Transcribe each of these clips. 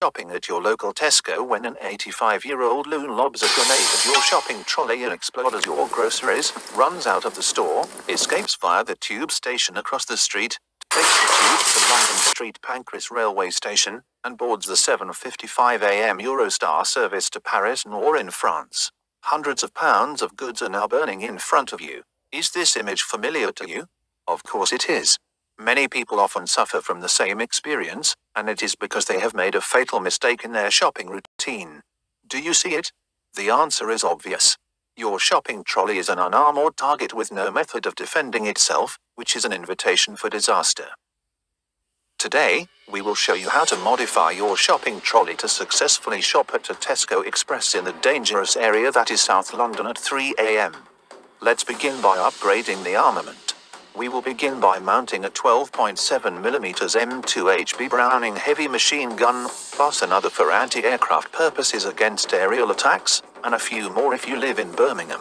shopping at your local Tesco when an 85 year old loon lobs a grenade at your shopping trolley and explodes your groceries, runs out of the store, escapes via the tube station across the street, takes the tube to London Street Pancras railway station, and boards the 7.55 am Eurostar service to Paris Nord in France. Hundreds of pounds of goods are now burning in front of you. Is this image familiar to you? Of course it is. Many people often suffer from the same experience, and it is because they have made a fatal mistake in their shopping routine. Do you see it? The answer is obvious. Your shopping trolley is an unarmored target with no method of defending itself, which is an invitation for disaster. Today, we will show you how to modify your shopping trolley to successfully shop at a Tesco Express in the dangerous area that is South London at 3 am. Let's begin by upgrading the armament we will begin by mounting a 12.7mm M2HB Browning heavy machine gun, plus another for anti-aircraft purposes against aerial attacks, and a few more if you live in Birmingham.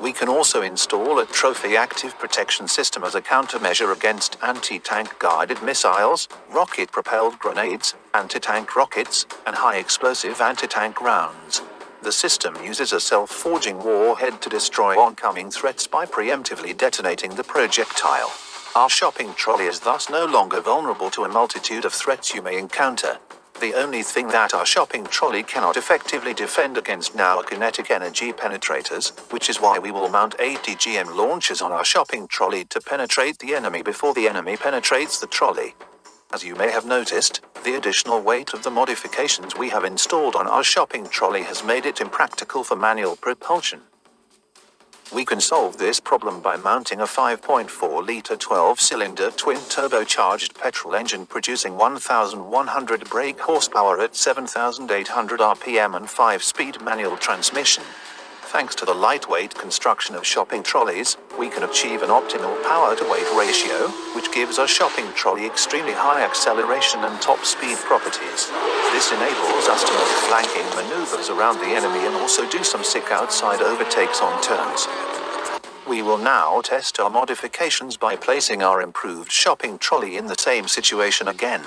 We can also install a trophy active protection system as a countermeasure against anti-tank guided missiles, rocket-propelled grenades, anti-tank rockets, and high-explosive anti-tank rounds. The system uses a self-forging warhead to destroy oncoming threats by preemptively detonating the projectile. Our shopping trolley is thus no longer vulnerable to a multitude of threats you may encounter. The only thing that our shopping trolley cannot effectively defend against now are kinetic energy penetrators, which is why we will mount ATGM launchers on our shopping trolley to penetrate the enemy before the enemy penetrates the trolley. As you may have noticed, the additional weight of the modifications we have installed on our shopping trolley has made it impractical for manual propulsion. We can solve this problem by mounting a 5.4-litre 12-cylinder twin-turbocharged petrol engine producing 1,100 brake horsepower at 7,800 rpm and 5-speed manual transmission. Thanks to the lightweight construction of shopping trolleys, we can achieve an optimal power to weight ratio, which gives our shopping trolley extremely high acceleration and top speed properties. This enables us to make flanking maneuvers around the enemy and also do some sick outside overtakes on turns. We will now test our modifications by placing our improved shopping trolley in the same situation again.